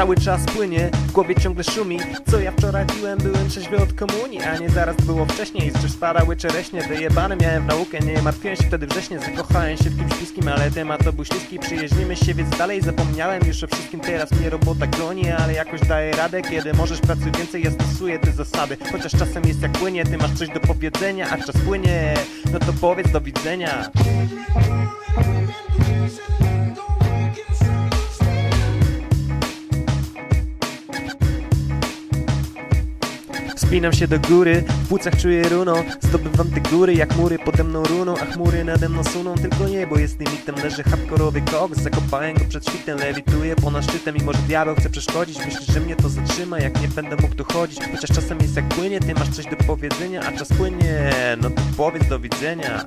Cały czas płynie, w głowie ciągle szumi. Co ja wczoraj piłem, byłem trzeźwy od komunii A nie zaraz było wcześniej, z spadały czereśnie Wyjebane miałem naukę, nie martwiłem się wtedy wrześnie. Zakochałem się w kimś bliskim, ale temat to był śliski. Przyjeździmy się, więc dalej zapomniałem już o wszystkim. Teraz mnie robota goni, ale jakoś daję radę. Kiedy możesz pracy więcej, ja stosuję te zasady. Chociaż czasem jest jak płynie, ty masz coś do powiedzenia A czas płynie, no to powiedz do widzenia Wspinam się do góry, w płucach czuję runo. Zdobywam te góry jak mury pode mną runą A chmury nade mną suną, tylko niebo jest limitem Leży hardkorowy koks, zakopałem go przed świtem Lewituję ponad szczytem. I może diabeł chce przeszkodzić? Myślisz, że mnie to zatrzyma, jak nie będę mógł tu chodzić? Chociaż czasem jest jak płynie, ty masz coś do powiedzenia A czas płynie, no to powiedz do widzenia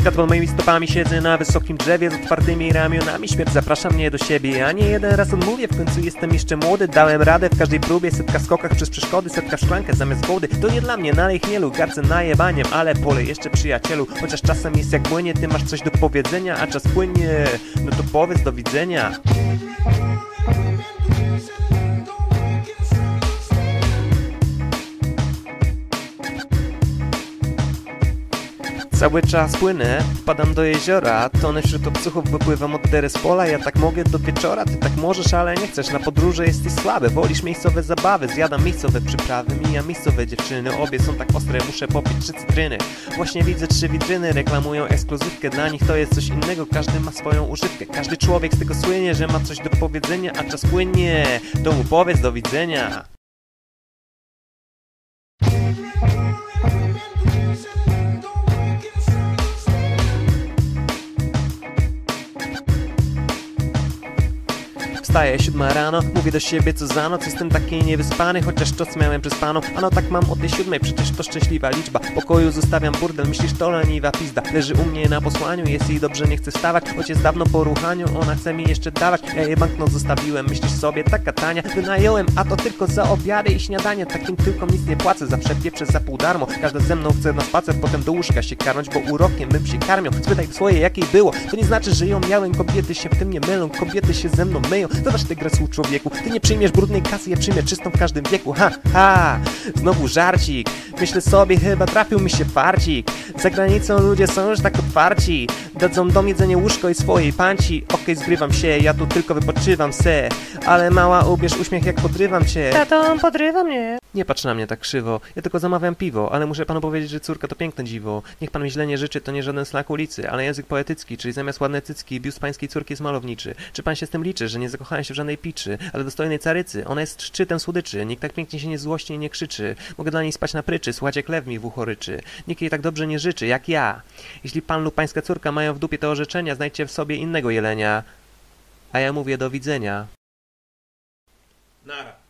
Świat pod moimi stopami siedzę na wysokim drzewie z otwartymi ramionami. Śmierć zaprasza mnie do siebie, a nie jeden raz odmówię W końcu jestem jeszcze młody, dałem radę. W każdej próbie Setka skokach przez przeszkody, setka szklankę zamiast wody. To nie dla mnie, nalej chmielu, gardzę najebaniem Ale pole jeszcze przyjacielu, chociaż czasem jest jak płynie Ty masz coś do powiedzenia, a czas płynie. No to powiedz do widzenia Cały czas płynę, wpadam do jeziora Tonę wśród obcuchów, wypływam od pola. Ja tak mogę do wieczora, ty tak możesz, ale nie chcesz. Na podróże jesteś słaby, wolisz miejscowe zabawy. Zjadam miejscowe przyprawy, mijam miejscowe dziewczyny. Obie są tak ostre, muszę popić trzy cytryny. Właśnie widzę trzy witryny, reklamują ekskluzywkę. Dla nich to jest coś innego, każdy ma swoją używkę. Każdy człowiek z tego słynie, że ma coś do powiedzenia A czas płynie, to mu powiedz do widzenia Wstaję siódma rano, mówię do siebie co za noc Jestem taki niewyspany, chociaż czas miałem przez panu A no tak mam o tej siódmej, przecież to szczęśliwa liczba. W pokoju zostawiam burdel, myślisz to leniwa pizda. Leży u mnie na posłaniu, jest jej dobrze, nie chce wstawać Choć jest dawno po ruchaniu, ona chce mi jeszcze dawać. Ja jej banknot zostawiłem, myślisz sobie, taka tania. Wynająłem, a to tylko za obiady i śniadanie Takim tylko nic nie płacę, zawsze pieprzę za pół darmo. Każda ze mną chce na spacer, potem do łóżka się karnąć Bo urokiem bym się karmiał, spytaj swoje jakiej było To nie znaczy, że ją miałem, kobiety się w tym nie mylą Kobiety się ze mną myją, Zobacz tę grę człowieku. Ty nie przyjmiesz brudnej kasy, ja przyjmę czystą w każdym wieku. Ha, ha, znowu żarcik. Myślę sobie, chyba trafił mi się farcik. Za granicą ludzie są już tak otwarci. Dadzą dom, jedzenie, łóżko i swojej panci. Okej, okay, zgrywam się, ja tu tylko wypoczywam se. Ale mała, ubierz uśmiech jak podrywam cię. Tato, podrywa mnie. Nie patrz na mnie tak krzywo, ja tylko zamawiam piwo Ale muszę panu powiedzieć, że córka to piękne dziwo. Niech pan mi źle nie życzy, to nie żaden slak ulicy Ale język poetycki, czyli zamiast ładne cycki Biust pańskiej córki jest malowniczy. Czy pan się z tym liczy, że nie zakochałem się w żadnej piczy Ale dostojnej carycy, ona jest szczytem słodyczy. Nikt tak pięknie się nie złości i nie krzyczy. Mogę dla niej spać na pryczy, słuchać jak lew mi w ucho ryczy. Nikt jej tak dobrze nie życzy, jak ja. Jeśli pan lub pańska córka mają w dupie te orzeczenia Znajdźcie w sobie innego jelenia A ja mówię do widzenia Nara.